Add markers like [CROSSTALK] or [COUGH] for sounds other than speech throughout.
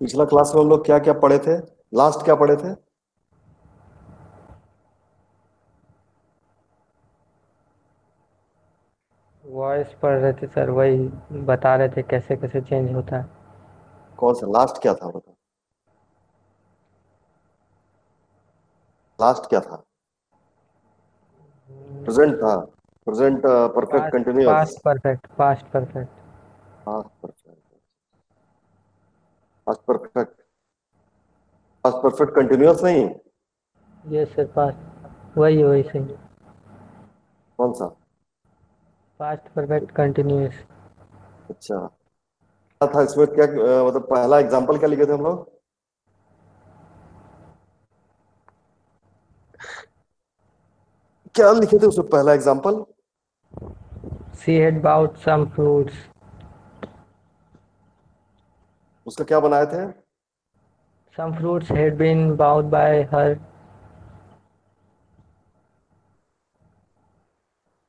पिछला क्लास में हम लोग क्या क्या पढ़े थे? लास्ट क्या पढ़े थे? वॉइस पढ़ रहे थे सर वही बता रहे थे कैसे कैसे चेंज होता है। कौन सा? लास्ट क्या था बता लास्ट क्या था? प्रेजेंट था present perfect continuous past perfect past perfect past perfect past perfect past perfect continuous नहीं ये सर पास्ट वही वही सही कौन सा पास्ट परफेक्ट कंटिन्यूअस अच्छा क्या था इसमें क्या मतलब पहला एग्जांपल क्या लिखे थे हम लोग क्या लिखे थे उसमें पहला example she had bought some fruits उसका क्या बनाए थे? Some fruits had been bought by her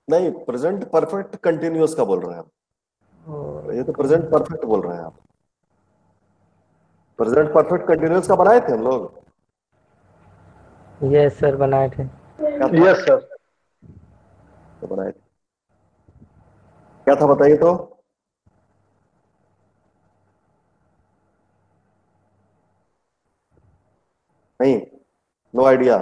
नहीं प्रेजेंट परफेक्ट कंटिन्यूअस का बोल रहे हैं हम ये तो प्रेजेंट परफेक्ट बोल रहे हैं आप। प्रेजेंट परफेक्ट कंटिन्यूअस का बनाए थे हम लोग? यस सर बनाए थे। यस सर तो बनाए थे? क्या था बताइए तो? नहीं नो आइडिया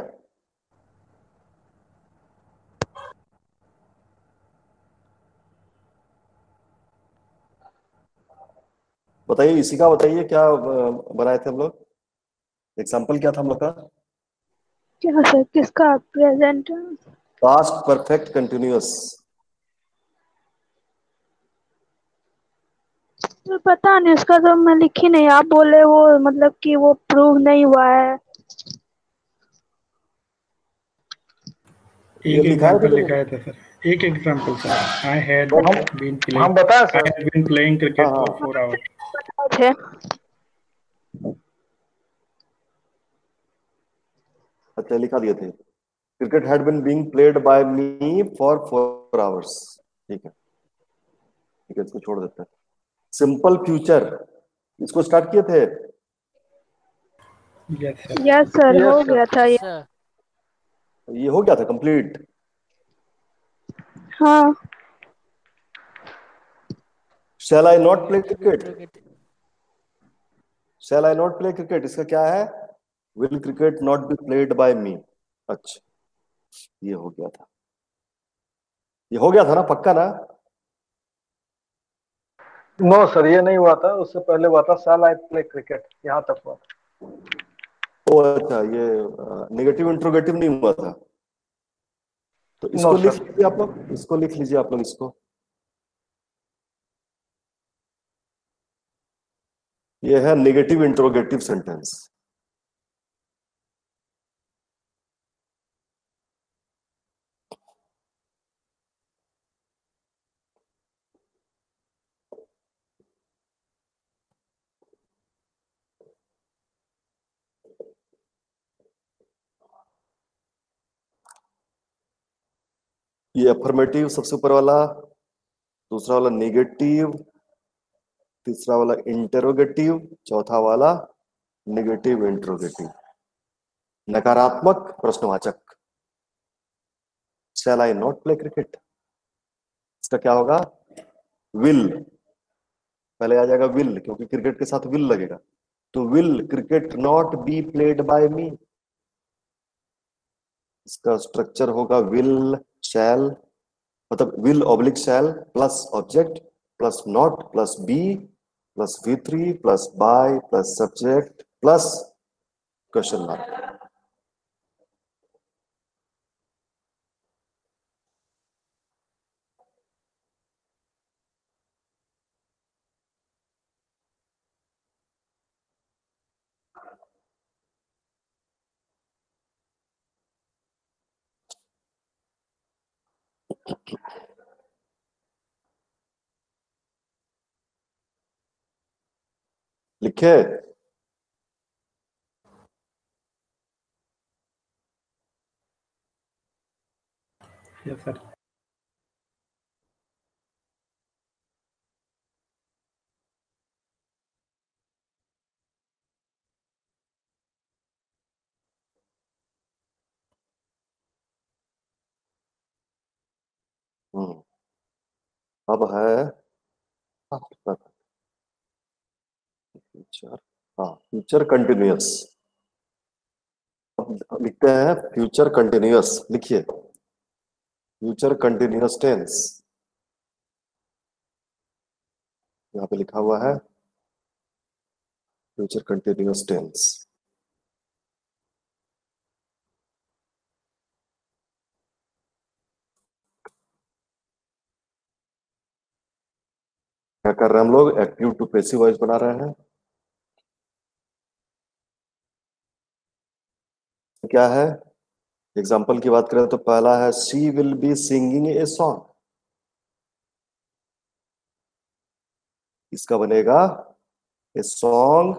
बताइए इसी का बताइए क्या बनाए थे हम लोग? एग्ज़ाम्पल क्या था हम लोग का? क्या सर किसका प्रेजेंट पास्ट परफेक्ट कंटिन्यूअस पता नहीं उसका तो मैं लिखी नहीं आप बोले वो मतलब कि वो प्रूव नहीं हुआ है। एक एग्जांपल था सर। एक example sir. I had hmm- been hmm playing बताए I had been playing cricket for four hours अच्छा लिखा दिए थे। Cricket had been being played by me for four hours ठीक है। ठीक है इसको छोड़ देते हैं। सिंपल फ्यूचर इसको स्टार्ट किए थे? यस सर हो गया था ये ये हो गया था कंप्लीट हाँ। Shall I not play cricket shall I not play cricket इसका क्या है? Will cricket not be played by me अच्छा। ये हो गया था। ये हो गया था ना पक्का ना? नो सर ये नहीं हुआ था। उससे पहले हुआ था साल आई प्ले क्रिकेट यहाँ तक हुआ था। ओ अच्छा ये नेगेटिव इंट्रोगेटिव नहीं हुआ था? तो इसको No, लिख लीजिए आप लोग इसको लिख लीजिए आप लोग इसको। ये है नेगेटिव इंट्रोगेटिव सेंटेंस ये अफर्मेटिव सबसे ऊपर वाला, दूसरा वाला नेगेटिव तीसरा वाला इंटेरोगेटिव चौथा वाला नेगेटिव इंट्रोगेटिव नकारात्मक प्रश्नवाचक. Shall I not play cricket इसका क्या होगा? विल पहले आ जाएगा विल क्योंकि क्रिकेट के साथ विल लगेगा. तो will cricket not be played by me इसका स्ट्रक्चर होगा विल शैल मतलब will oblique shall plus object plus not plus be plus V three plus by plus subject plus question mark लिखे yes sir hmm अब है future हाँ। Future continuous लिखते हैं future continuous लिखिए। फ्यूचर कंटिन्यूअस टेंस यहाँ पे लिखा हुआ है फ्यूचर कंटिन्यूअस टेंस क्या कर रहे हैं हम लोग? एक्टिव टू पेसिव वॉइस बना रहे हैं। क्या है? एग्ज़ाम्पल की बात करें तो पहला है she will be singing a song इसका बनेगा a song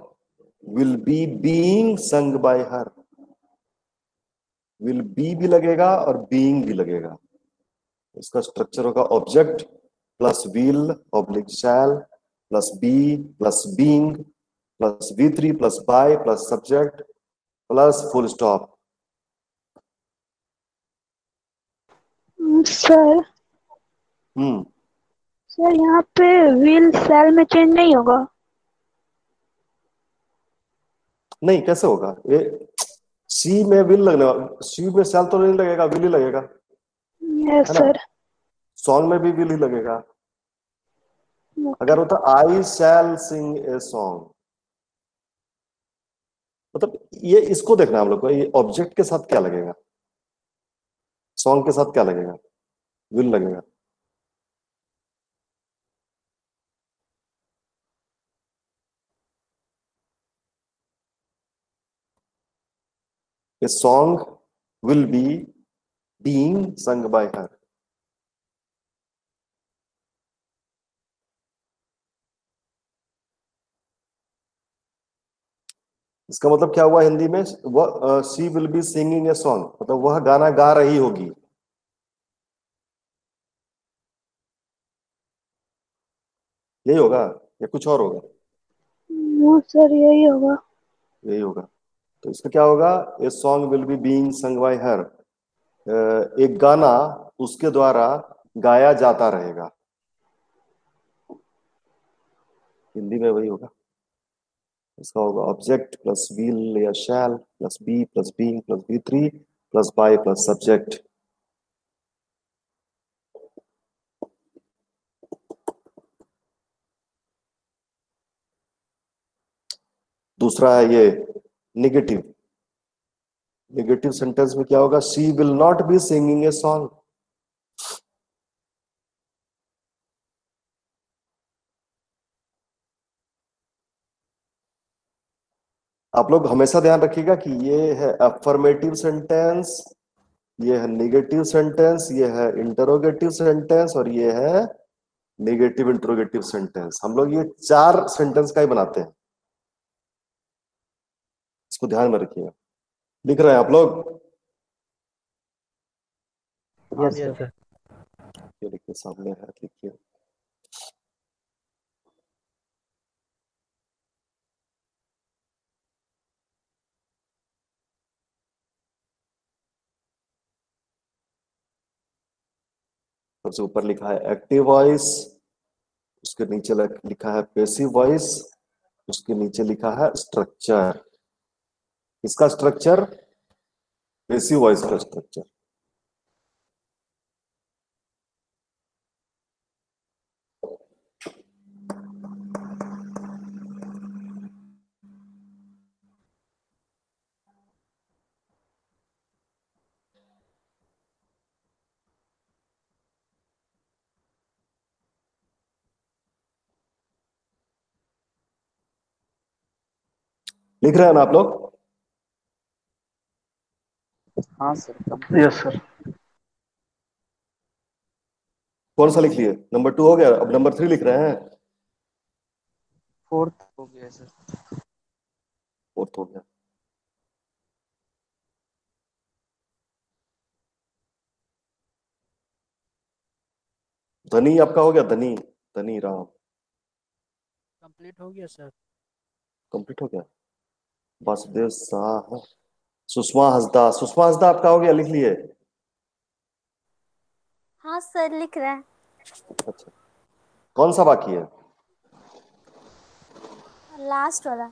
will be being sung by her will be भी लगेगा और बीइंग भी लगेगा। इसका स्ट्रक्चर होगा object plus will oblique shall plus be plus being plus V three plus by plus subject plus full stop sir hmm sir यहाँ पे wheel cell में चेंज नहीं होगा। नहीं कैसे होगा? ये सी में विल लगने वाला सी में सेल तो नहीं लगेगा विल ही लगेगा। यस? सर सॉन्ग में भी विल ही लगेगा। अगर होता आई शैल सिंग ए सॉन्ग मतलब ये इसको देखना हम लोग को ये ऑब्जेक्ट के साथ क्या लगेगा? सॉन्ग के साथ क्या लगेगा? विल लगेगा। A song will be being sung by her. इसका मतलब क्या हुआ हिंदी में? वह she will be singing a song मतलब वह गाना गा रही होगी। यही होगा? या कुछ और होगा? नो सर यही होगा। यही होगा। तो इसका क्या होगा? A song will be being sung by her एक गाना उसके द्वारा गाया जाता रहेगा। हिंदी में वही होगा। इसका होगा ऑब्जेक्ट प्लस विल या shall plus be plus being plus V three plus by plus subject दूसरा है ये निगेटिव निगेटिव सेंटेंस में क्या होगा? She will not be singing a song आप लोग हमेशा ध्यान रखिएगा कि ये है अफर्मेटिव सेंटेंस ये है निगेटिव सेंटेंस ये है इंटरोगेटिव सेंटेंस और ये है निगेटिव इंटरोगेटिव सेंटेंस हम लोग ये चार सेंटेंस का ही बनाते हैं। इसको ध्यान में रखिएगा। लिख रहे हैं आप लोग? ये लिखिए सामने है लिखिए सबसे ऊपर लिखा है एक्टिव वॉइस उसके नीचे लिखा है पेसिव वॉइस उसके नीचे लिखा है स्ट्रक्चर इसका स्ट्रक्चर पेसिव वॉइस का स्ट्रक्चर लिख रहे हैं ना आप लोग? हाँ सर यस सर कौन सा लिख लिए? नंबर टू हो गया? अब नंबर थ्री लिख रहे हैं। फोर्थ हो गया सर। फोर्थ हो गया। धनी आपका हो गया? धनी धनी राम। कंप्लीट हो गया सर कंप्लीट हो गया? वासुदेव शाह सुषमा हसदा सुषमा हसदा आपका हो गया? लिख लिए। हाँ सर लिख रहे हैं। अच्छा। कौन सा बाकी है? लास्ट वाला।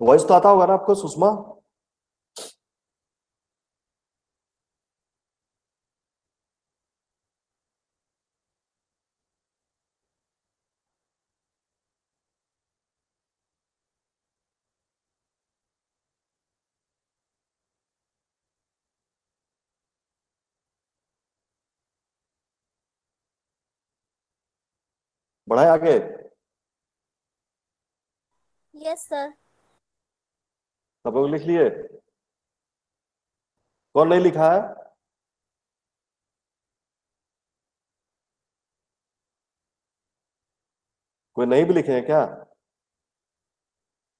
वॉइस तो आता होगा ना आपको सुषमा? बढ़ाए आगे। यस सर सब लोग लिख लिए? कौन नहीं लिखा है? कोई नहीं भी लिखे हैं क्या?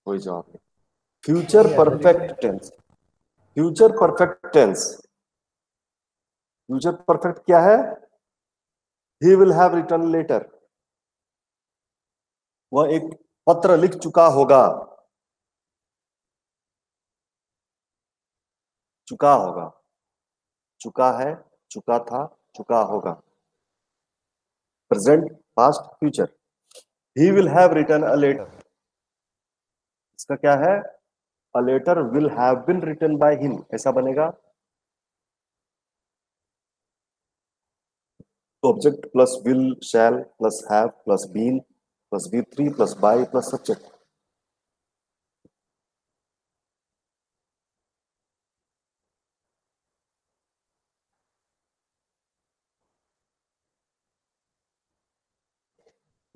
कोई जवाब नहीं। Future perfect tense future perfect tense future perfect क्या है? He will have written letter वह एक पत्र लिख चुका होगा। चुका होगा। चुका है, चुका था, चुका होगा। Present past future he will have written a letter इसका क्या है? A letter will have been written by him ऐसा बनेगा। Object plus will shall plus have plus been V three plus by plus subject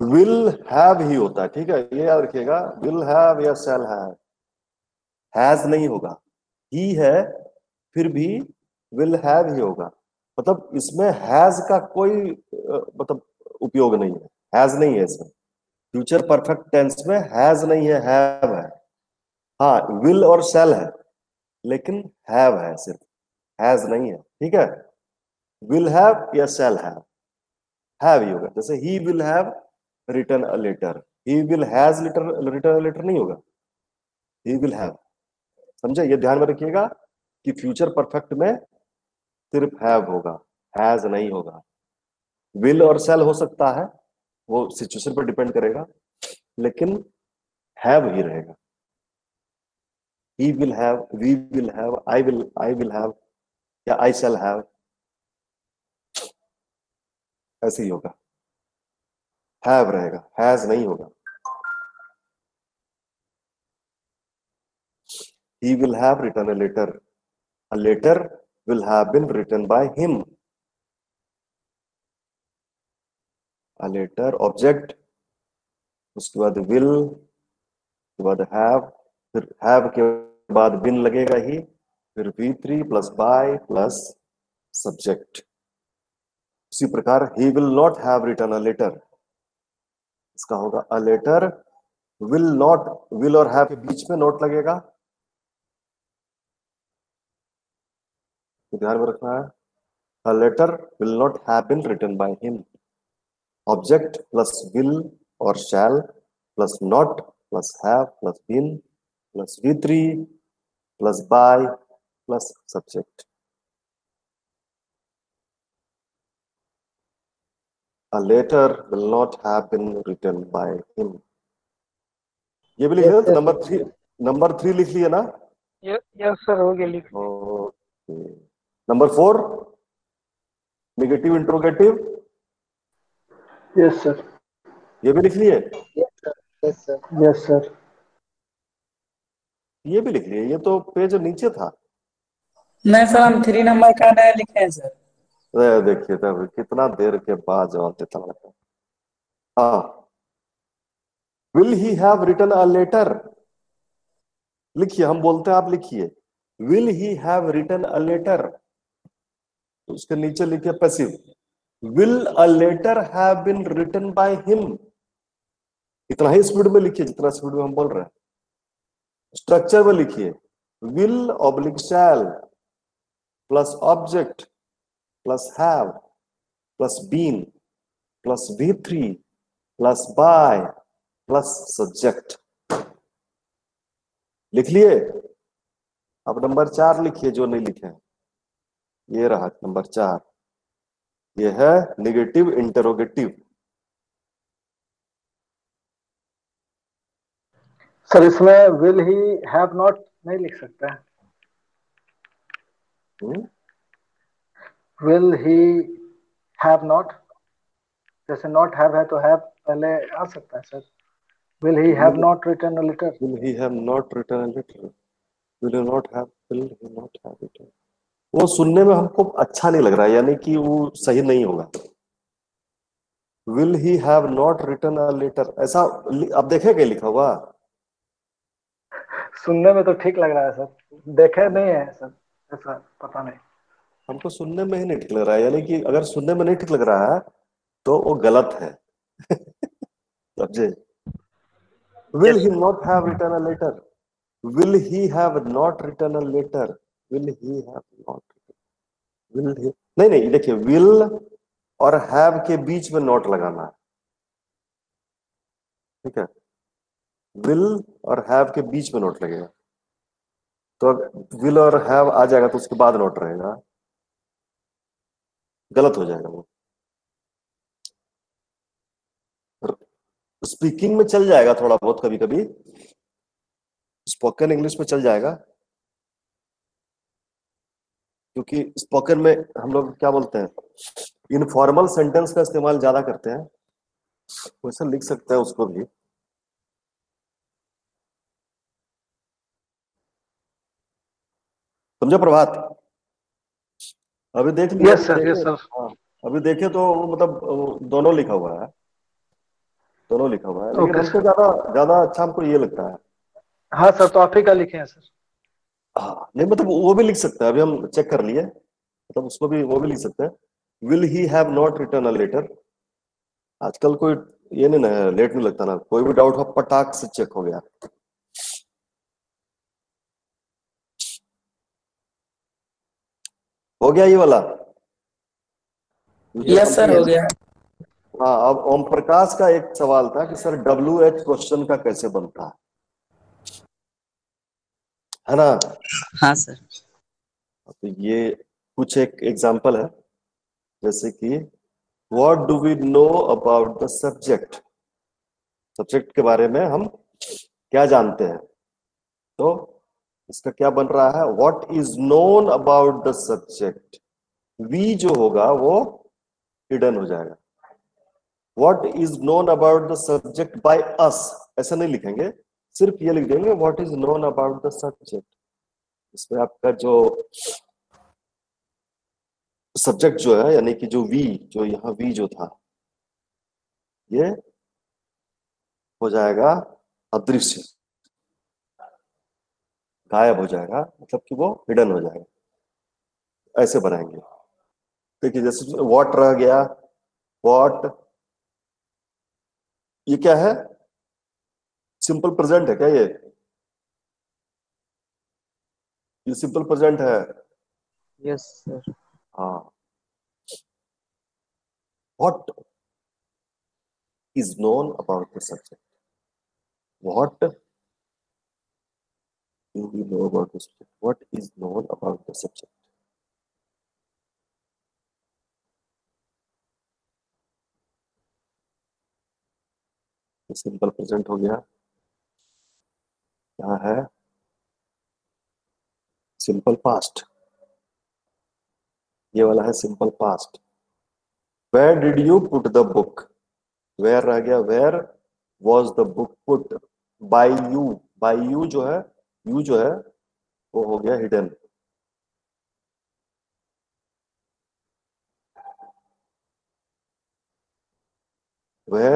will have ही होता है, ठीक है? ये याद रखिएगा विल हैव या शैल हैव हैज़ नहीं होगा। ही है, फिर भी विल हैव ही होगा। मतलब इसमें हैज़ का कोई मतलब उपयोग नहीं है। हैज़ नहीं है इसमें। फ्यूचर परफेक्ट टेंस में हैज़ नहीं है हैव है। हाँ विल और शैल है, लेकिन हैव है सिर्फ़। हैज़ नहीं है, ठीक है? विल हैव या शैल हैव हैव ही होगा। जैसे he will have written a letter he will has written written a letter नहीं होगा। ही विल हैव समझे? ये ध्यान में रखिएगा कि फ्यूचर परफेक्ट में सिर्फ़ हैव होगा हैज़ नहीं होगा। विल और सेल हो सकता है वो सिचुएशन पर डिपेंड करेगा, लेकिन हैव ही रहेगा। He will have we will have I will I will have या आई शैल हैव ऐसे ही होगा। हैव रहेगा हैज़ नहीं होगा। He will have written a letter a letter will have been written by him a letter object उसके बाद will उसके बाद have फिर have के बाद been लगेगा ही फिर v3 plus by plus subject उसी प्रकार he will not have written a letter इसका होगा a letter will not will और have के बीच में नोट लगेगा तो ध्यान में रखना है a letter will not have been written by him object plus will or shall plus not plus have plus been plus v3 plus by plus subject a letter will not have been written by him ये भी लिख लिया number three number three लिख लिया ना yes sir हो गया लिख okay number four negative interrogative yes sir ये भी लिख लिए? यस सर यस सर ये भी लिख लिए? ये तो पेज नीचे था। नहीं सर हम थ्री नंबर का नया लिखे हैं सर देखिए तब कितना देर के बाद जवाब देता लगा हाँ। Will he have written a letter लिखिए हम बोलते हैं आप लिखिए। Will he have written a letter तो उसके नीचे लिखिए passive will a letter have been written by him इतना ही स्पीड में लिखिए, जितना स्पीड में हम बोल रहे हैं। स्ट्रक्चर में लिखिए। Will oblique shall plus object plus have plus been plus v3 plus by plus subject लिख लिए? अब नंबर चार लिखिए, जो नहीं लिखे ये रहा नंबर चार। ये है निगेटिव इंटरोगेटिव सर इसमें विल ही हैव नॉट नहीं लिख सकते। विल ही हैव नॉट जैसे नॉट हैव है तो हैव पहले आ सकता है sir will he have not written a letter will he have not written a letter? Will he not have will he not have written? वो सुनने में हमको अच्छा नहीं लग रहा है यानी कि वो सही नहीं होगा। Will he have not written a letter ऐसा लि- अब देखे क्या लिखा हुआ? सुनने में तो ठीक लग रहा है सर। देखे नहीं है सर ऐसा पता नहीं। हमको सुनने में ही नहीं ठीक लग रहा है यानी कि अगर सुनने में नहीं ठीक लग रहा है तो वो गलत है। [LAUGHS] समझे? Will he not have written a letter will he have not written a letter will he have not will नहीं नहीं, देखिए विल और हैव के बीच में नॉट लगाना है। ठीक है? विल और हैव के बीच में नोट लगेगा। तो विल और हैव आ जाएगा तो उसके बाद नोट रहेगा। गलत हो जाएगा वो। स्पीकिंग में चल जाएगा थोड़ा बहुत कभी कभी स्पोकन इंग्लिश में चल जाएगा। क्योंकि स्पोकन में हम लोग क्या बोलते हैं इनफॉर्मल सेंटेंस का इस्तेमाल ज़्यादा करते हैं। वैसे लिख सकते हैं उसको भी। समझो प्रभात? अभी देख लिया यस सर यस सर हाँ अभी देखे तो मतलब दोनों लिखा हुआ है। दोनों लिखा हुआ है लेकिन Okay, हमको ज़्यादा ज़्यादा अच्छा हमको ये लगता है। हाँ सर तो आप ही का लिखे हैं सर हाँ नहीं मतलब वो भी लिख सकते हैं अभी हम चेक कर लिए मतलब उसको भी वो भी लिख सकते हैं। Will he have not written a letter आजकल कोई ये नहीं ना लेट नहीं लगता ना कोई भी डाउट हो पटाख से चेक हो गया। हो गया ये वाला? यस सर हो गया। हाँ अब ओम प्रकाश का एक सवाल था कि सर डब्ल्यू एच क्वेश्चन का कैसे बनता? है है ना? हाँ सर। तो ये कुछ एक एग्जांपल है। जैसे कि what do we know about the subject subject के बारे में हम क्या जानते हैं? तो इसका क्या बन रहा है? What is known about the subject we जो होगा वो हिडन हो जाएगा। What is known about the subject by us ऐसा नहीं लिखेंगे। सिर्फ़ ये लिख देंगे what is known about the subject इसमें आपका जो सब्जेक्ट जो है, यानी कि जो वी जो यहाँ वी जो था, ये हो जाएगा अदृश्य। गायब हो जाएगा मतलब कि वो हिडन हो जाएगा। ऐसे बनाएँगे। देखिए, जैसे वॉट रह गया वॉट ये क्या है? सिंपल प्रेजेंट है क्या ये? ये सिंपल प्रेजेंट है। यस सर हाँ। What is known about the subject what do you know about the what is known about the subject simple present हो गया। क्या है? सिंपल पास्ट ये वाला है simple past where did you put the book where रह गया? Where was the book put by you by you जो है यू जो है, वो हो गया hidden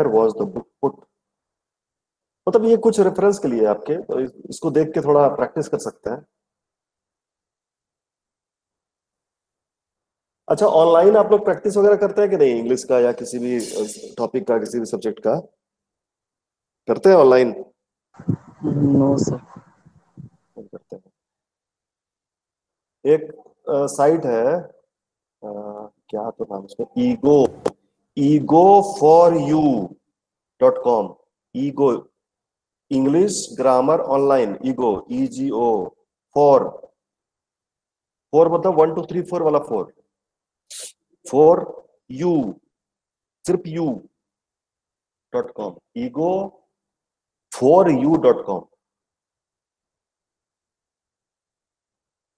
was the book put मतलब ये कुछ रेफरेंस के लिए आपके तो इसको देख के थोड़ा प्रैक्टिस कर सकते हैं। अच्छा ऑनलाइन आप लोग प्रैक्टिस वगैरह करते हैं कि नहीं इंग्लिश का या किसी भी टॉपिक का किसी भी सब्जेक्ट का? करते हैं ऑनलाइन नो सर करते हैं। एक साइट है अ, क्या तो नाम उसका? Ego ego for you dot com ego English grammar online ego E G O four four मतलब वन टू थ्री फोर वाला फोर फोर यू सिर्फ़ you dot com ego four you dot com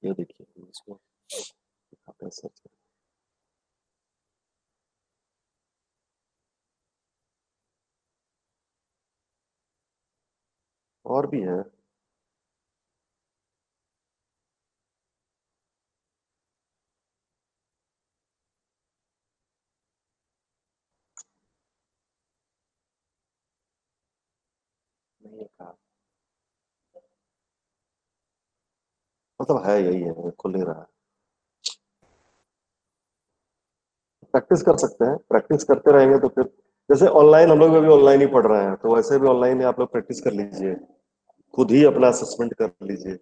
ये देखिए, इसको search और भी है। मतलब है यही है खुल ही रहा। है प्रैक्टिस कर सकते हैं प्रैक्टिस करते रहेंगे तो फिर जैसे ऑनलाइन हम लोग अभी ऑनलाइन ही पढ़ रहे हैं तो वैसे भी ऑनलाइन आप लोग प्रैक्टिस कर लीजिए। खुद ही अपना असेसमेंट कर लीजिए।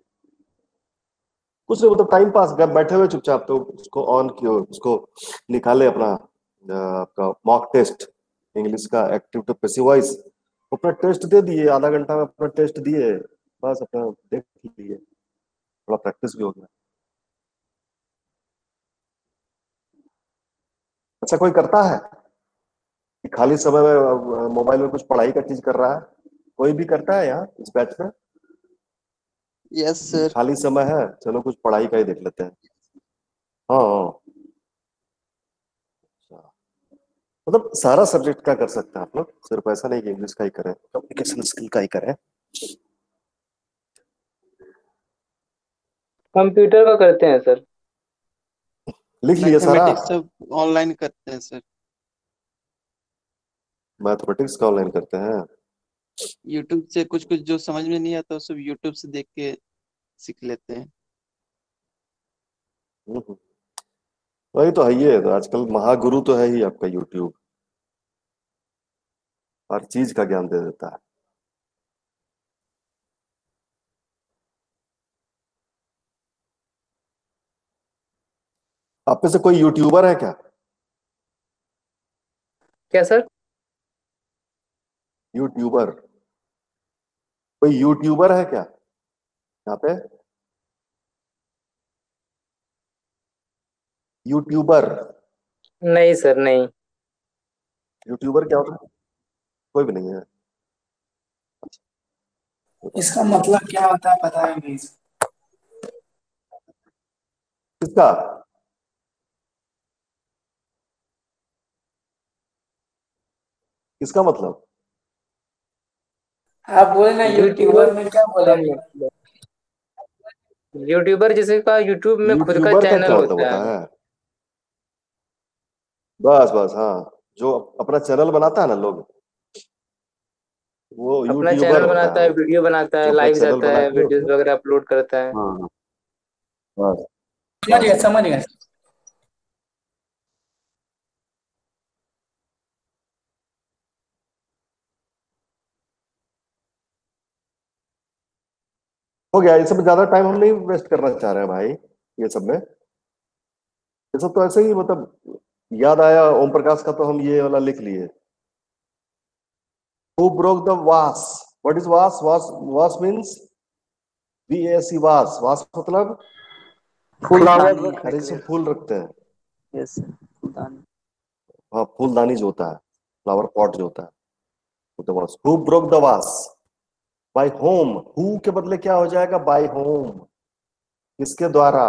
कुछ नहीं मतलब टाइम पास घर बैठे हुए चुपचाप तो उसको ऑन किए उसको निकाले अपना आपका मॉक टेस्ट इंग्लिश का एक्टिव टू पैसिव वॉइस अपना टेस्ट दे दिए, आधा घंटा में अपना टेस्ट दिए, बस अपना देख लिए। थोड़ा प्रैक्टिस भी हो गया। अच्छा कोई करता है? खाली समय में मोबाइल में कुछ पढ़ाई का चीज़ कर रहा है? कोई भी करता है यहाँ इस बैच में? यस सर खाली समय है चलो कुछ पढ़ाई का ही देख लेते हैं। हाँ हाँ। अच्छा। मतलब सारा सब्जेक्ट का कर सकते हैं आप लोग सिर्फ़ ऐसा नहीं कि इंग्लिश का ही करें। कम्युनिकेशन स्किल का ही करें। कंप्यूटर का करते हैं सर लिख लिए सारा। सब ऑनलाइन करते हैं सर मैथमेटिक्स का ऑनलाइन करते हैं। यूट्यूब से कुछ कुछ जो समझ में नहीं आता सब यूट्यूब से देख के सीख लेते हैं। हम्म। वही तो है ही है तो आजकल महागुरु तो है ही आपका यूट्यूब हर चीज़ का ज्ञान दे देता है। आप में से कोई यूट्यूबर है क्या? क्या सर? यूट्यूबर। कोई यूट्यूबर है क्या? यहाँ पे? यूट्यूबर। नहीं सर नहीं। यूट्यूबर क्या होता है? कोई भी नहीं है। इसका मतलब क्या होता है पता है नहीं किसका? किसका मतलब? आप बोले ना यूट्यूबर में क्या बोले यूट्यूबर जिसे का यूट्यूब में खुद का चैनल होता होता है। है? बस बस हाँ। जो अपना चैनल बनाता है ना लोग वो अपना चैनल बनाता है। वीडियो बनाता है लाइव जाता है वीडियोस वगैरह अपलोड करता है हाँ। हाँ। बस। समझ गया समझ गया। हो गया ये सब ज़्यादा टाइम हम नहीं वेस्ट करना चाह रहे हैं भाई ये सब में। ये सब तो ऐसे ही मतलब याद आया ओम प्रकाश का तो हम ये वाला लिख लिए। Vase? What is vase? Vase, vase means V A S E vase. Vase मतलब अरे इसमें फूल रखते हैं। यस फुलदानी। हाँ फूलदानी जो होता है फ्लावर पॉट जो होता है तो who broke the vase by whom who के बदले क्या हो जाएगा? बाय होम किसके द्वारा?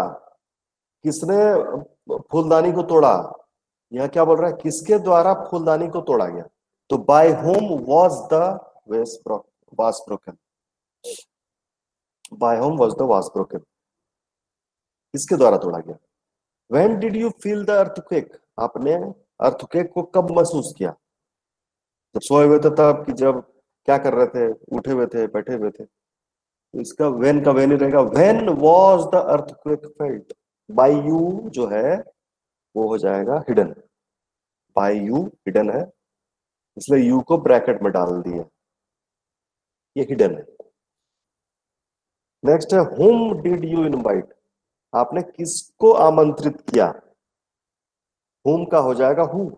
किसने फूलदानी को तोड़ा? यहाँ क्या बोल रहा है? किसके द्वारा फूलदानी को तोड़ा गया? तो bye home was the vase vase broken by whom was the vase broken किसके द्वारा तोड़ा गया? When did you feel the earthquake आपने अर्थक्वेक को कब महसूस किया? जब सोए हुए थे तब कि जब क्या कर रहे थे? उठे हुए थे, बैठे हुए थे। तो इसका वेन का वेन ही रहेगा। When was the earthquake felt by you जो है, वो हो जाएगा हिडन बाय यू हिडन है। इसलिए यू को ब्रैकेट में डाल दिया। ये हिडन है। नेक्स्ट है होम डिड यू इनवाइट आपने किसको आमंत्रित किया? होम का हो जाएगा हु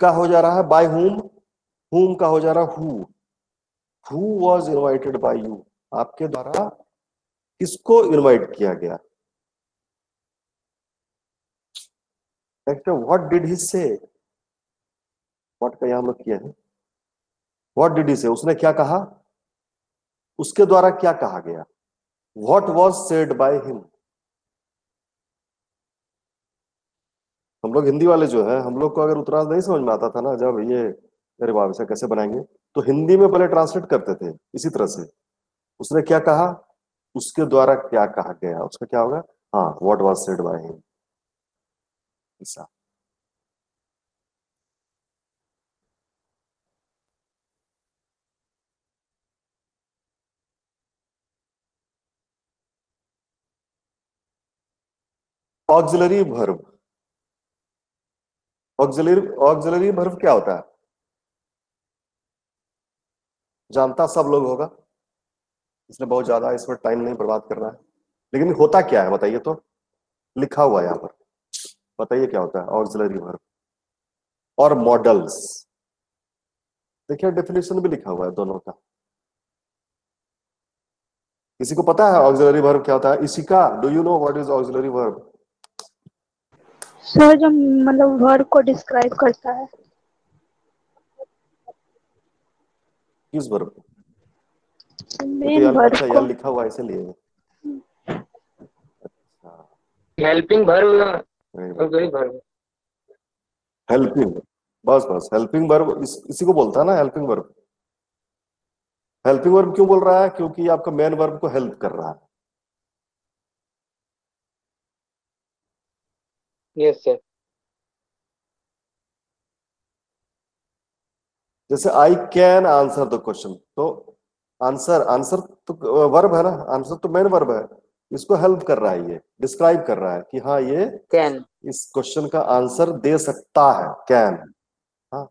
का हो जा रहा है? बाय हुम हुम का हो जा रहा? है who was invited by you आपके द्वारा किसको इनवाइट किया गया? व्हाट डिड ही से व्हाट का यहाँ लोग किया है? व्हाट डिड ही से उसने क्या कहा? उसके द्वारा क्या कहा गया? What was said by him हम लोग हिंदी वाले जो है, हम लोग को अगर उत्तरार्ध नहीं समझ में आता था ना, जब ये अरे बाप इसे कैसे बनाएँगे? तो हिंदी में पहले ट्रांसलेट करते थे, इसी तरह से। उसने क्या कहा? उसके द्वारा क्या कहा गया? उसका क्या होगा? हाँ what was said by him auxiliary verb auxiliary auxiliary verb क्या होता है? जानता सब लोग होगा। इसने बहुत ज़्यादा इस पर टाइम नहीं बर्बाद करना है। लेकिन होता क्या है बताइए तो। लिखा हुआ है यहाँ पर। बताइए क्या होता है? ऑक्सिलरी वर्ब और मॉडल्स देखिए डेफिनेशन भी लिखा हुआ है दोनों का। किसी को पता है ऑक्सिलरी वर्ब क्या होता है? इसी का। Do you know what is auxiliary verb sir जो मतलब वर्ड को डिस्क्राइब करता है। किस वर्ब को? मेन वर्ड अच्छा को यार लिखा हुआ ऐसे इसलिए। अच्छा। हेल्पिंग. वर्ब हेल्पिंग बस बस। हेल्पिंग वर्ब इस, इसी को बोलता है ना हेल्पिंग वर्ब हेल्पिंग वर्ब क्यों बोल रहा है? क्योंकि आपका मेन वर्ब को हेल्प कर रहा है। यस सर जैसे I can answer the question तो आंसर आंसर तो वर्ब है ना? आंसर तो मेन वर्ब है। इसको हेल्प कर रहा है ये डिस्क्राइब कर रहा है कि हाँ ये कैन इस क्वेश्चन का आंसर दे सकता है। कैन हाँ।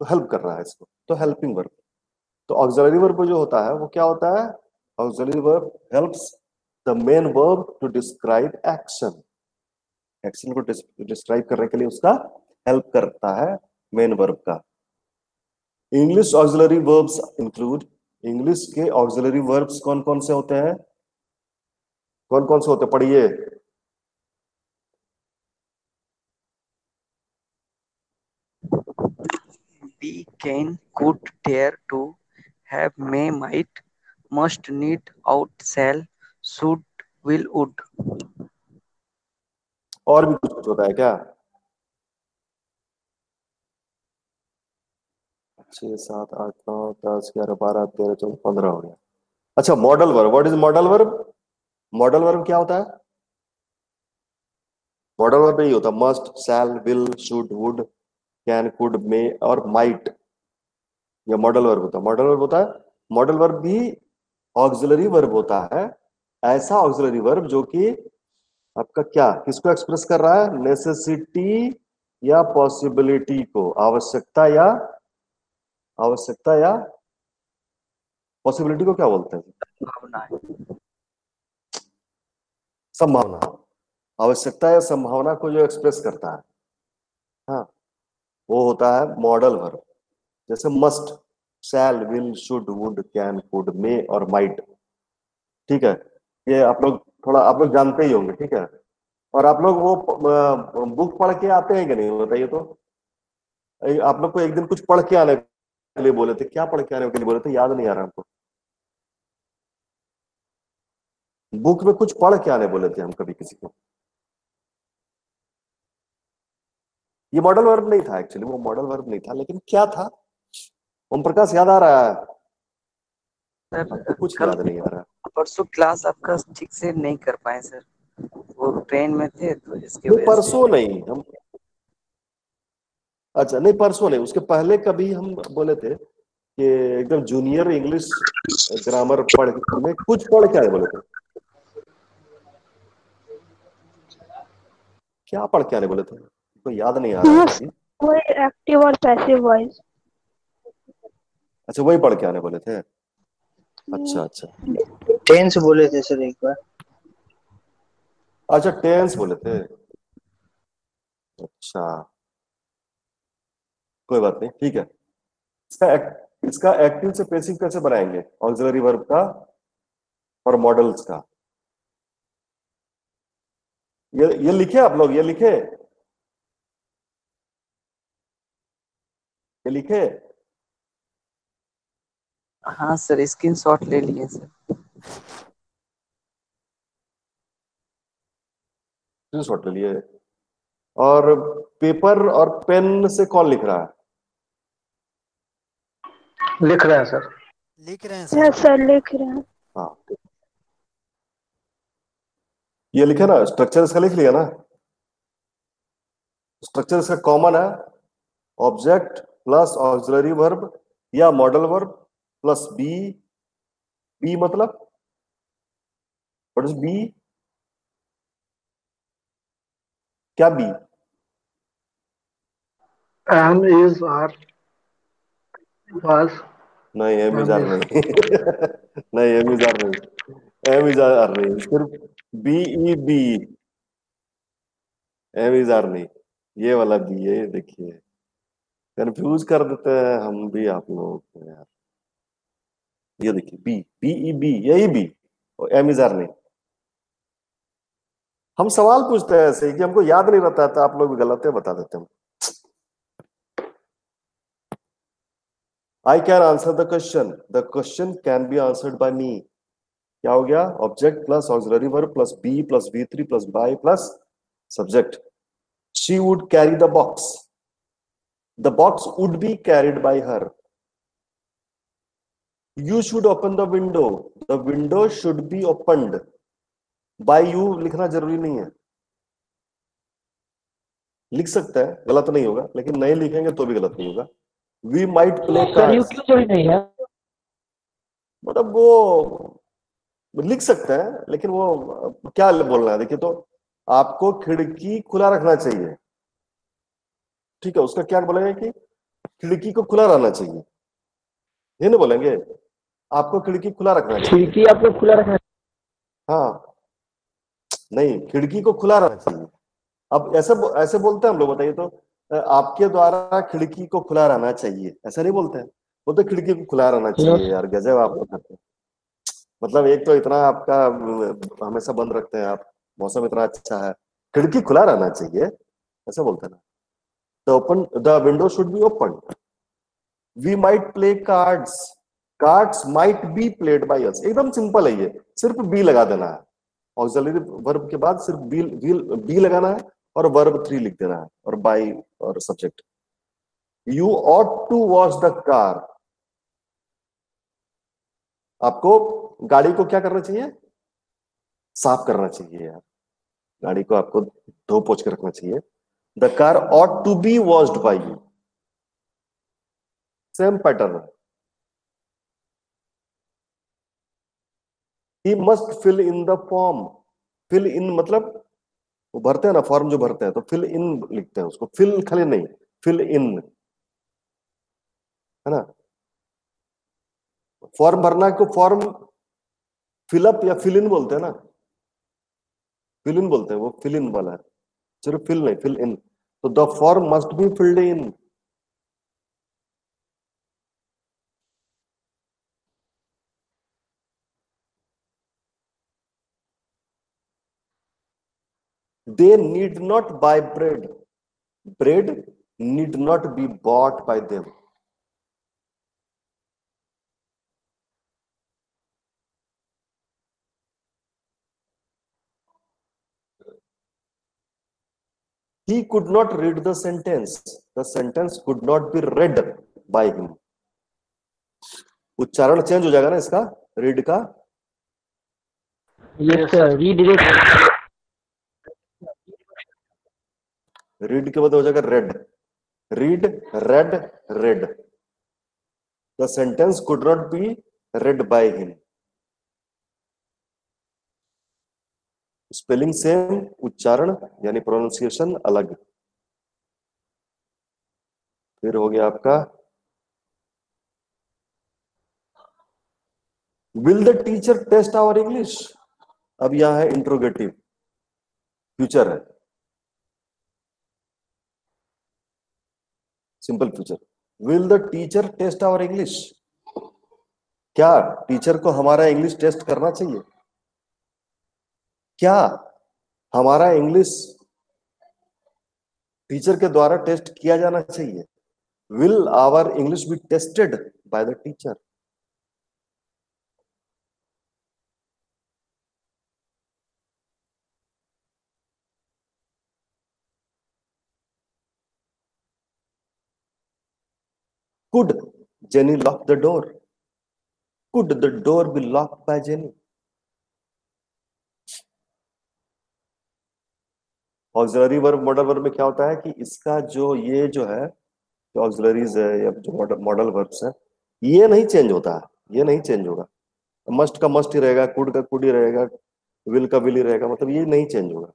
तो हेल्प कर रहा है इसको। तो हेल्पिंग वर्ब तो ऑक्सिलरी वर्ब जो होता है वो क्या होता है? Auxiliary verb helps the main verb to describe action action को डिस्क्राइब करने के लिए उसका हेल्प करता है मेन वर्ब का। English auxiliary verbs include English के ऑक्सिलरी वर्ब्स कौन कौन से होते हैं? कौन कौन से होते पढ़िए। Be, can, could, dare, to, have, may, might, must, need, out, shall, should, will, would. और भी कुछ होता है क्या? छह, सात, आठ, नौ, दस, ग्यारह, बारह, तेरह, चौदह, पंद्रह हो गया। अच्छा modal verb what is modal verb modal verb क्या होता है? मॉडल वर्ब यही होता है must shall will should would can could may और माइट यह मॉडल वर्ब होता है। मॉडल वर्ब होता है मॉडल वर्ब भी ऑक्सिलरी वर्ब होता है, ऐसा ऑक्सिलरी वर्ब जो कि आपका क्या? किसको एक्सप्रेस कर रहा है? नेसेसिटी या पॉसिबिलिटी को? आवश्यकता या आवश्यकता या पॉसिबिलिटी को क्या बोलते हैं? भावना संभावना। आवश्यकता या संभावना को जो एक्सप्रेस करता है। हाँ वो होता है मॉडल वर्ब जैसे must shall will should would can could may और माइट ठीक है? ये आप लोग थोड़ा आप लोग जानते ही होंगे ठीक है? और आप लोग वो बुक पढ़ के आते हैं कि नहीं बताइए तो? आप लोग को एक दिन कुछ पढ़ के आने के लिए बोले थे क्या पढ़ के आने के लिए बोले थे? याद नहीं आ रहा हमको। बुक में कुछ पढ़ के आने बोले थे हम कभी किसी को। ये मॉडल वर्ब नहीं था एक्चुअली वो मॉडल वर्ब नहीं था लेकिन क्या था? ओम प्रकाश याद आ रहा है? कुछ याद नहीं आ रहा। परसों क्लास आपका ठीक से नहीं कर पाए सर। वो ट्रेन में थे तो इसके से परसों नहीं हम अच्छा नहीं परसों नहीं उसके पहले कभी हम बोले थे कि एकदम जूनियर इंग्लिश ग्रामर पढ़ में कुछ पढ़ के आए बोले थे। क्या पढ़ के आने बोले थे? तो याद नहीं आ रहा। वही एक्टिव और पैसिव वॉइस अच्छा वही पढ़ के आने बोले थे? अच्छा अच्छा। टेंस बोले थे सर एक बार। अच्छा टेंस बोले थे? अच्छा। कोई बात नहीं ठीक है। इसका एक, इसका एक्टिव से पैसिव कैसे बनाएँगे? ऑक्सिलरी वर्ब का और मॉडल्स का? ये ये लिखे आप लोग ये लिखे? ये लिखे? हाँ सर स्क्रीन शॉट ले लिए सर। ले लिए और पेपर और पेन से कौन लिख रहा है? लिख रहे हैं सर। लिख रहे हैं यस सर। लिख रहे हैं। हाँ। ये लिखे ना स्ट्रक्चर इसका लिख लिया ना। स्ट्रक्चर इसका कॉमन है। ऑब्जेक्ट प्लस ऑक्सिलरी वर्ब या modal verb plus be be मतलब? व्हाट इज़ बी क्या be am is are was नहीं एम इज़ आर नहीं. [LAUGHS] नहीं एम इज़ आर नहीं. एम इज़ आर नहीं. सिर्फ़ B E be am is are नहीं. ये वाला बी है ये देखिए. कंफ्यूज कर देते हैं हम भी आप लोगों यार. ये देखिए बी बी ई बी यही बी एम इज़ आर नहीं. हम सवाल पूछते हैं ऐसे कि हमको याद नहीं रहता तो आप लोग भी गलत है बता देते हैं। I can answer the question the question can be answered by me क्या हो गया? Object plus auxiliary verb plus be plus V three plus by plus subject she would carry the box the box would be carried by her you should open the window the window should be opened by you लिखना ज़रूरी नहीं है। लिख सकता है गलत नहीं होगा लेकिन नहीं लिखेंगे तो भी गलत नहीं होगा। वी माइट प्ले है? मतलब वो लिख सकते हैं लेकिन वो क्या बोलना है? देखिए तो आपको खिड़की खुला रखना चाहिए। ठीक है उसका क्या बोलेंगे कि खिड़की को खुला रहना चाहिए। ये नहीं बोलेंगे आपको खिड़की खुला रखना चाहिए। खिड़की आपको खुला रखना हाँ। नहीं खिड़की को खुला रहना चाहिए। अब ऐसे ऐसे बोलते हैं हम लोग बताइए तो आपके द्वारा खिड़की को खुला रहना चाहिए ऐसा नहीं बोलते हैं? वो तो खिड़की को खुला रहना चाहिए यार गजब आप करते हैं। मतलब एक तो इतना आपका हमेशा बंद रखते हैं आप मौसम इतना अच्छा है। खिड़की खुला रहना चाहिए ऐसा बोलते हैं ना। The open the window should be open we might play cards cards might be played by us एकदम सिंपल है ये। सिर्फ़ बी लगा देना है। ऑक्सिलरी वर्ब के बाद सिर्फ़ बी बी लगाना है और वर्ब थ्री लिख देना है और बाई और subject you ought to wash the car आपको गाड़ी को क्या करना चाहिए? साफ़ करना चाहिए यार। गाड़ी को आपको धो पोछ के रखना चाहिए। The car ought to be washed by you same pattern he must fill in the form fill in मतलब वो भरते हैं ना फॉर्म जो भरते हैं तो फिल इन लिखते हैं उसको। फिल खाली नहीं फिल इन है ना? फॉर्म भरना को फॉर्म फिलअप या फिल इन बोलते हैं ना? फिल इन बोलते हैं, वो फिल इन वाला है। सिर्फ़ फिल नहीं फिल इन तो the form must be filled in they need not buy bread bread need not be bought by them he could not read the sentence the sentence could not be read by him उच्चारण change हो जाएगा ना इसका read का yes sir read read के बाद हो जाएगा read read read read the sentence could not be read by him spelling same उच्चारण यानी प्रोनाउंसिएशन अलग. फिर हो गया आपका. Will the teacher test our English अब यहाँ है इंट्रोगेटिव फ्यूचर है. Simple future will the teacher test our English क्या टीचर को हमारा इंग्लिश टेस्ट करना चाहिए? क्या हमारा इंग्लिश टीचर के द्वारा टेस्ट किया जाना चाहिए? Will our English be tested by the teacher Could Jenny lock the door? Could the door be locked by Jenny? Auxiliary verb modal verb में क्या होता है कि इसका जो ये जो है, जो ऑक्सिलरीज है या जो मॉडल वर्ब्स है, ये नहीं चेंज होता है ये नहीं चेंज होगा मस्ट का मस्ट ही रहेगा, कुड का कुड ही रहेगा, विल का विल ही रहेगा मतलब ये नहीं चेंज होगा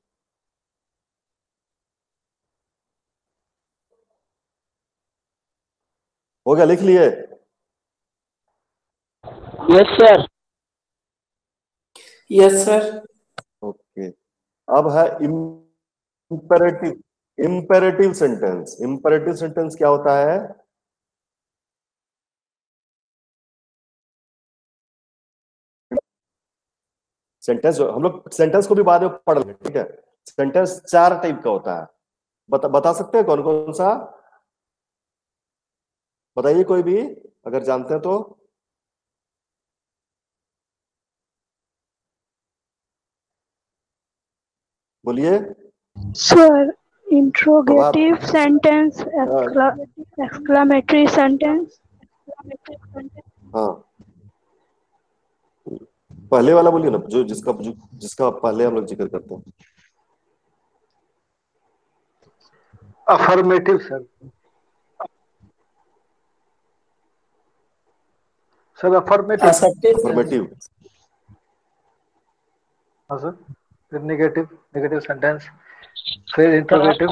हो गया लिख लिए? Yes sir yes sir okay अब है imperative imperative sentence imperative sentence क्या होता है? सेंटेंस हम लोग सेंटेंस को भी बाद में पढ़ लेंगे ठीक है? सेंटेंस चार टाइप का होता है। बता बता सकते हैं कौन कौन सा? बताइए कोई भी अगर जानते हैं तो। बोलिए। Sir interrogative sentence exclamatory sentence हाँ। पहले वाला बोलिए ना जो जिसका जो, जिसका पहले हम लोग ज़िक्र करते हैं। Affirmative sir sir affirmative affirmative हाँ सर फिर नेगेटिव नेगेटिव सेंटेंस फिर interrogative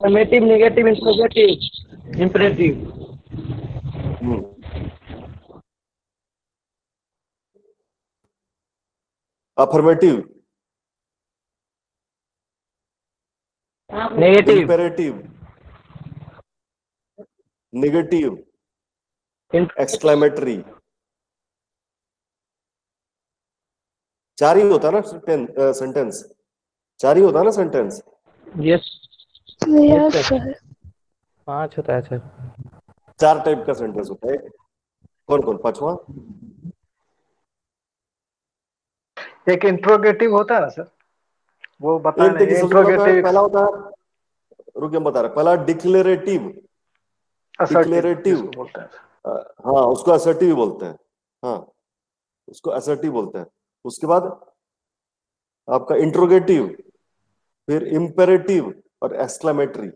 affirmative negative interrogative imperative affirmative negative imperative negative exclamatory चार ही होता है ना सेंटेंस चार ही होता है ना सेंटेंस यस पाँच होता है सर चार टाइप का सेंटेंस होता है। कौन कौन? पांचवा? एक इंट्रोगेटिव होता है ना सर वो बता एक देखिए पहला होता है- इंट्रोगेटिव पहला होता है रुकिए बता रहे। पहला डिक्लेरेटिव डिक्लेरेटिव बोलते हैं हाँ उसको असर्टिव बोलते हैं। हाँ उसको असर्टिव बोलते हैं। उसके बाद आपका इंट्रोगेटिव फिर इम्पेरेटिव और एक्सक्लेमेटरी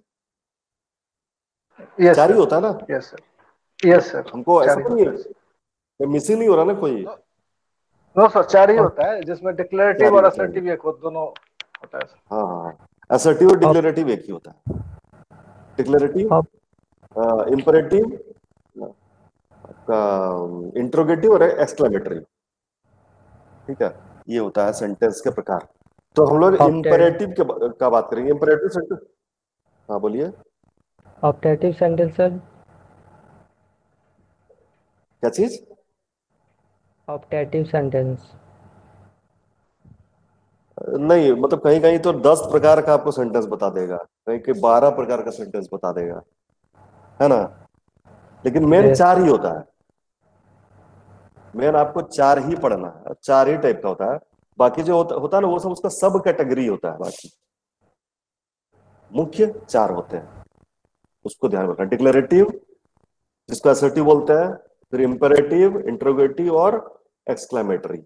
यस चार ही होता है ना? यस सर यस सर हमको ऐसा ही तो नहीं है। मिसिंग नहीं हो रहा ना कोई? नो सर चार ही होता है जिसमें डिक्लेरेटिव और असर्टिव एक हो- दोनों होता है हाँ हाँ असर्टिव और डिक्लेरेटिव एक ही होता है। डिक्लेरेटिव इम्परेटिव आपका इंट्रोगेटिव और एक्सक्लेमेटरी ठीक है? ये होता है सेंटेंस के प्रकार। तो हम लोग. इम्परेटिव के का बात करेंगे। इम्परेटिव सेंटेंस हाँ बोलिए। ऑप्टेटिव सेंटेंस सर क्या चीज़? ऑप्टेटिव सेंटेंस नहीं मतलब कहीं कहीं तो दस प्रकार का आपको सेंटेंस बता देगा। कहीं कहीं बारह प्रकार का सेंटेंस बता देगा। है ना? लेकिन मेन चार ही होता है। मेन आपको चार ही पढ़ना है चार ही टाइप का होता है। बाकी जो होता, होता है ना वो सब उसका सब कैटेगरी होता है बाकी। मुख्य चार होते हैं। उसको ध्यान रखना। डिक्लेरेटिव जिसको असर्टिव बोलते हैं फिर इंपेरेटिव इंट्रोगेटिव और एक्सक्लेमेटरी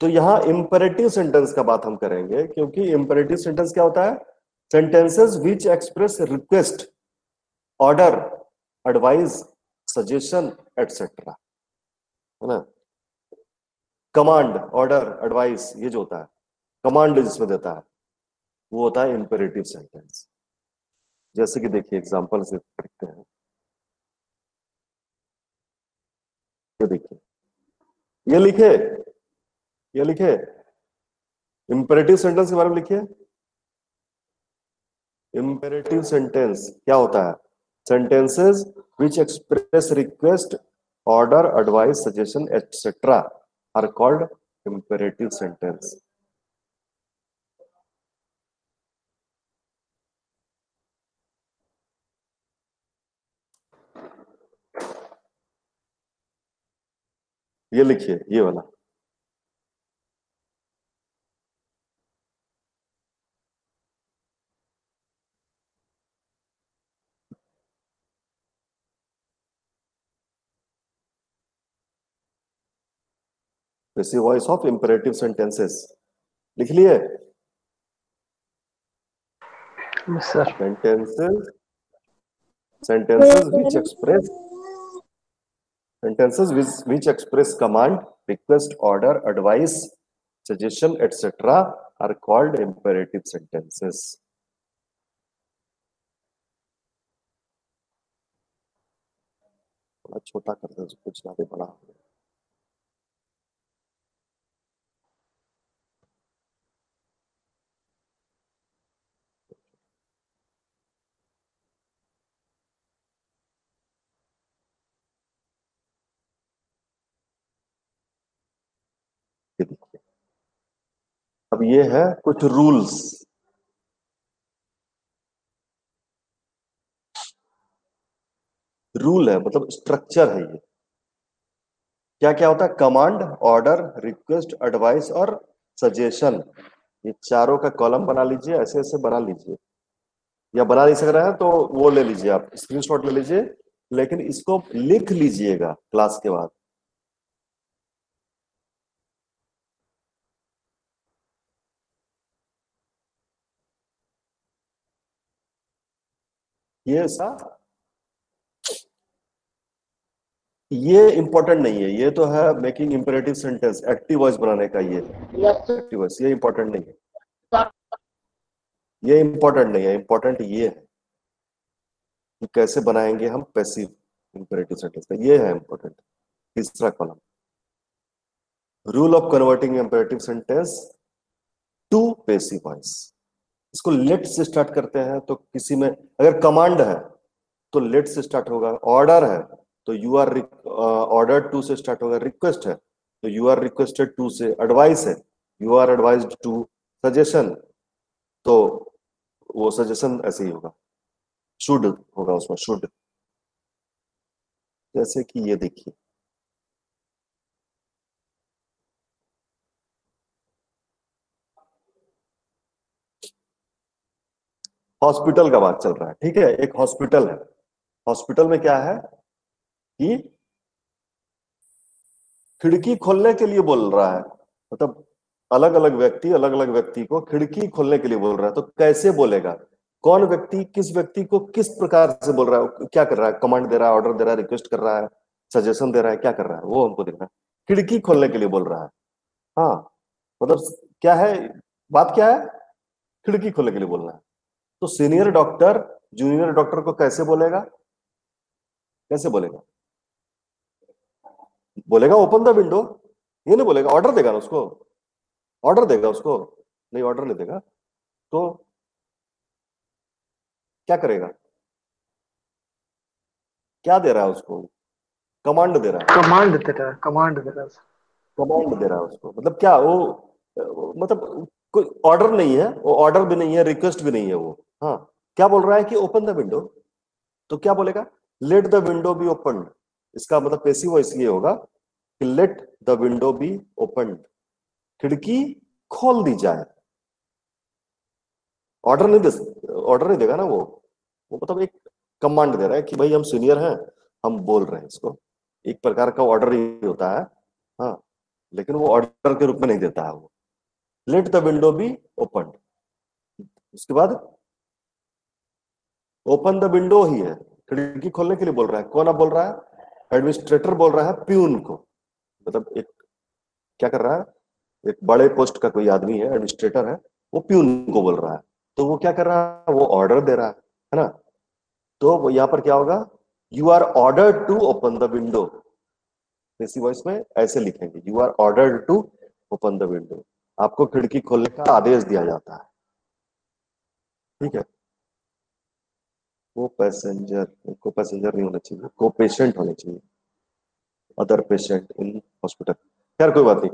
तो यहाँ इंपेरेटिव सेंटेंस का बात हम करेंगे क्योंकि इंपेरेटिव सेंटेंस क्या होता है? Sentences which express request order advice suggestion etcetera है ना? कमांड ऑर्डर एडवाइस ये जो होता है कमांड जिसमें देता है, वो होता है इंपेरेटिव सेंटेंस जैसे कि देखिए एग्ज़ाम्पल से देखते हैं। ये देखिए। ये लिखे? ये लिखे? इंपेरेटिव सेंटेंस के बारे में लिखिए। इंपेरेटिव सेंटेंस क्या होता है? Sentences which express request order advice suggestion etc are called imperative sentence ये लिखिए ये वाला passive voice of imperative sentences लिख लिए sentences which express command request order advice suggestion etcetera are called imperative sentences छोटा कर दो कुछ ना भी बड़ा ये देखिए अब ये है कुछ रूल्स। रूल है मतलब स्ट्रक्चर है ये। क्या क्या होता है? कमांड ऑर्डर रिक्वेस्ट एडवाइस और सजेशन ये चारों का कॉलम बना लीजिए ऐसे ऐसे बना लीजिए। या बना नहीं सक रहे हैं तो वो ले लीजिए आप। स्क्रीनशॉट ले लीजिए, लेकिन इसको लिख लीजिएगा क्लास के बाद। ये सा ये इंपॉर्टेंट नहीं है। ये तो है making imperative sentence active voice बनाने का ये। एक्टिव वॉइस ये इंपॉर्टेंट नहीं है। ये इंपॉर्टेंट नहीं है। इंपॉर्टेंट ये है कि कैसे बनाएँगे हम पैसिव इंपेरेटिव सेंटेंस का। ये है इंपॉर्टेंट तीसरा column rule of converting imperative sentence to passive voice इसको लेट से स्टार्ट करते हैं तो किसी में, अगर कमांड है तो लेट से स्टार्ट होगा ऑर्डर है तो यू आर ऑर्डर टू से स्टार्ट होगा रिक्वेस्ट है तो यू आर रिक्वेस्टेड टू से एडवाइस है you are advise to suggestion तो वो सजेशन ऐसे ही होगा शुड होगा उसमें शुड जैसे कि ये देखिए। हॉस्पिटल का बात चल रहा है, ठीक है? एक हॉस्पिटल है। हॉस्पिटल में क्या है कि खिड़की खोलने के लिए बोल रहा है। मतलब अलग अलग व्यक्ति अलग अलग व्यक्ति को खिड़की खोलने के लिए बोल रहा है। तो कैसे बोलेगा? कौन व्यक्ति किस व्यक्ति को किस प्रकार से बोल रहा है? क्या कर रहा है? कमांड दे रहा है, ऑर्डर दे रहा है, रिक्वेस्ट कर रहा है, सजेशन दे रहा है, क्या कर रहा है? वो हमको देखना है। खिड़की खोलने के लिए बोल रहा है। हाँ मतलब क्या है? बात क्या है? खिड़की खोलने के लिए बोलना है। तो सीनियर डॉक्टर जूनियर डॉक्टर को कैसे बोलेगा? कैसे बोलेगा? बोलेगा ओपन द विंडो ये नहीं बोलेगा ऑर्डर देगा ना उसको। ऑर्डर देगा उसको। नहीं ऑर्डर नहीं देगा। तो क्या करेगा? क्या दे रहा है उसको? कमांड दे रहा है। कमांड दे रहा है कमांड दे रहा है। कमांड दे रहा है उसको। मतलब क्या वो वो- मतलब कोई ऑर्डर नहीं है वो ऑर्डर भी नहीं है रिक्वेस्ट भी नहीं है वो। हाँ क्या बोल रहा है कि ओपन द विंडो तो क्या बोलेगा? Let the window be open इसका मतलब पेसिव ये होगा कि let the window be open खिड़की खोल दी जाए। ऑर्डर नहीं दे ऑर्डर नहीं देगा ना वो। वो मतलब एक कमांड दे रहा है कि भाई हम सीनियर हैं, हम बोल रहे हैं इसको। एक प्रकार का ऑर्डर ही होता है हाँ लेकिन वो ऑर्डर के रूप में नहीं देता है वो। Let the window be open उसके बाद ओपन द विंडो ही है खिड़की खोलने के लिए बोल रहा है। कौन अब बोल रहा है? एडमिनिस्ट्रेटर बोल रहा है प्यून को। मतलब एक, क्या कर रहा है? एक बड़े पोस्ट का कोई आदमी है एडमिनिस्ट्रेटर है, वो प्यून को बोल रहा है। तो वो क्या कर रहा है? वो ऑर्डर दे रहा है है ना? तो यहाँ पर क्या होगा? You are order to open the window इसी वॉइस में ऐसे लिखेंगे। You are order to open the window आपको खिड़की खोलने का आदेश दिया जाता है। ठीक है? को पैसेंजर को पैसेंजर नहीं होना चाहिए को पेशेंट होने चाहिए। अदर पेशेंट इन हॉस्पिटल खैर कोई बात नहीं।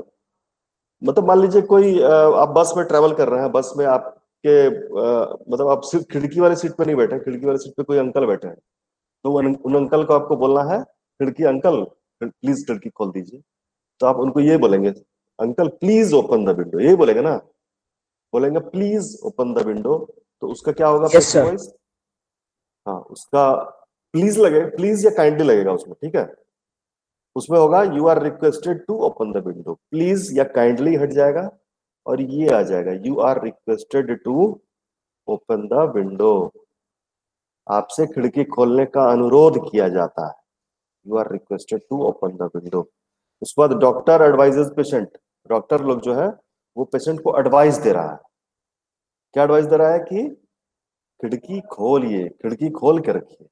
मतलब मान लीजिए कोई आप बस में ट्रेवल कर रहे हैं बस में आपके मतलब आप सिर्फ़ खिड़की वाली सीट पे नहीं बैठे खिड़की वाली सीट पे कोई अंकल बैठे हैं तो उन, अंकल को आपको बोलना है खिड़की अंकल प्लीज़ खिड़की खोल दीजिए। तो आप उनको ये बोलेंगे uncle please open the window यही बोलेंगे ना? बोलेंगे प्लीज़ ओपन द विंडो तो उसका क्या होगा Yes? हाँ उसका प्लीज़ लगे प्लीज़ या काइंडली लगेगा उसमें, ठीक है? उसमें होगा you are requested to open the window please या काइंडली हट जाएगा और ये आ जाएगा you are requested to open the window आपसे खिड़की खोलने का अनुरोध किया जाता है। You are requested to open the window उसके बाद डॉक्टर एडवाइजेज पेशेंट डॉक्टर लोग जो है, वो पेशेंट को एडवाइस दे रहा है। क्या एडवाइस दे रहा है कि खिड़की खोलिए, खिड़की खोल के रखिए।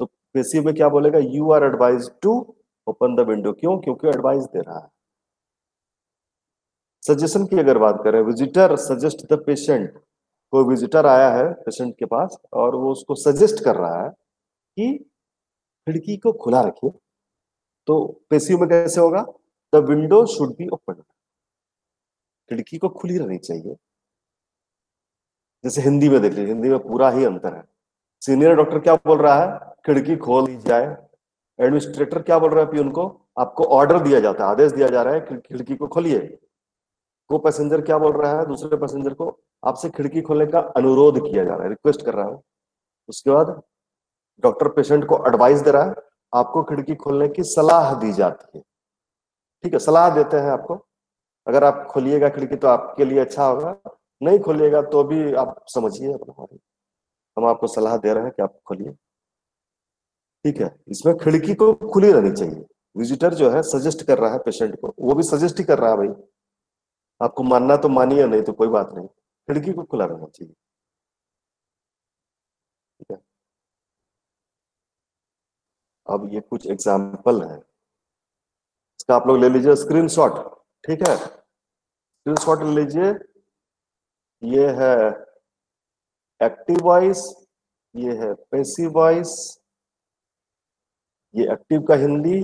तो पेशिव में क्या बोलेगा? You are advise to open the window क्यों? क्योंकि एडवाइस दे रहा है। सजेशन की अगर बात करें विजिटर सजेस्ट द पेशेंट कोई विजिटर आया है पेशेंट के पास और वो उसको सजेस्ट कर रहा है कि खिड़की को खुला रखिए तो पेशिव में कैसे होगा? The window should be open खिड़की को खुली रहनी चाहिए। जैसे हिंदी में देख लीजिए, हिंदी में पूरा ही अंतर है। सीनियर डॉक्टर क्या बोल रहा है? खिड़की खोल दी जाए एडमिनिस्ट्रेटर क्या बोल रहा है पियून को आपको ऑर्डर दिया जाता है, आदेश दिया जा रहा है खिड़की को खोलिए। को पैसेंजर क्या बोल रहा है? दूसरे पैसेंजर को आपसे खिड़की खोलने का अनुरोध किया जा रहा है रिक्वेस्ट कर रहा है। उसके बाद डॉक्टर पेशेंट को एडवाइस दे रहा है, आपको खिड़की खोलने की सलाह दी जाती है। ठीक है, सलाह देते हैं आपको। अगर आप खोलिएगा खिड़की तो आपके लिए अच्छा होगा। नहीं खोलिएगा तो भी आप समझिए अपना हमारी हम आपको सलाह दे रहे हैं कि आप खोलिए। ठीक है, इसमें खिड़की को खुली रहनी चाहिए। विजिटर जो है सजेस्ट कर रहा है पेशेंट को। वो भी सजेस्ट ही कर रहा है भाई। आपको मानना तो मानिए, नहीं तो कोई बात नहीं। खिड़की को खुला रहना चाहिए। ठीक है? अब ये कुछ एग्ज़ाम्पल है। इसका आप लोग ले लीजिए स्क्रीनशॉट ठीक है? स्क्रीनशॉट ले लीजिए। ये है एक्टिव वॉइस ये है पैसिव वॉइस ये एक्टिव का हिंदी,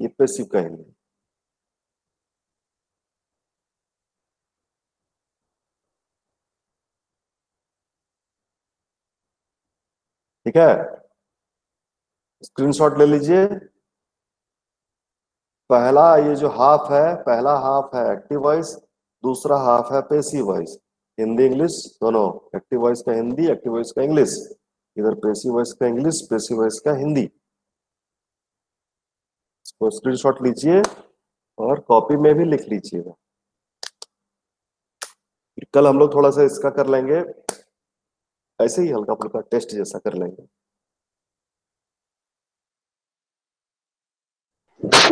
ये पैसिव का हिंदी। ठीक है? स्क्रीनशॉट ले लीजिए। पहला ये जो हाफ़ है, पहला हाफ़ है एक्टिव वॉइस दूसरा हाफ़ है पैसिव वॉइस हिंदी इंग्लिश दोनों एक्टिव वॉइस का हिंदी एक्टिव वॉइस का इंग्लिश इधर पैसिव वॉइस का इंग्लिश पैसिव वॉइस का हिंदी इसको स्क्रीनशॉट लीजिए और कॉपी में भी लिख लीजिएगा। कल हम लोग थोड़ा सा इसका कर लेंगे। ऐसे ही हल्का फुल्का टेस्ट जैसा कर लेंगे।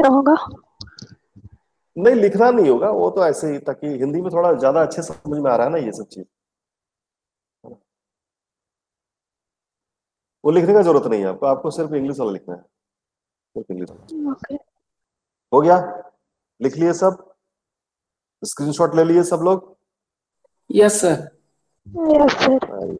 होगा? नहीं लिखना नहीं होगा वो तो ऐसे ही ताकि हिंदी में थोड़ा ज़्यादा अच्छे समझ में आ रहा है ना ये सब चीज़। वो लिखने का ज़रूरत नहीं है आपको आपको सिर्फ़ इंग्लिश वाला लिखना है। सिर्फ़ इंग्लिश वाला। हो गया? लिख लिए सब? स्क्रीनशॉट ले लिए सब लोग? Yes sir yes sir.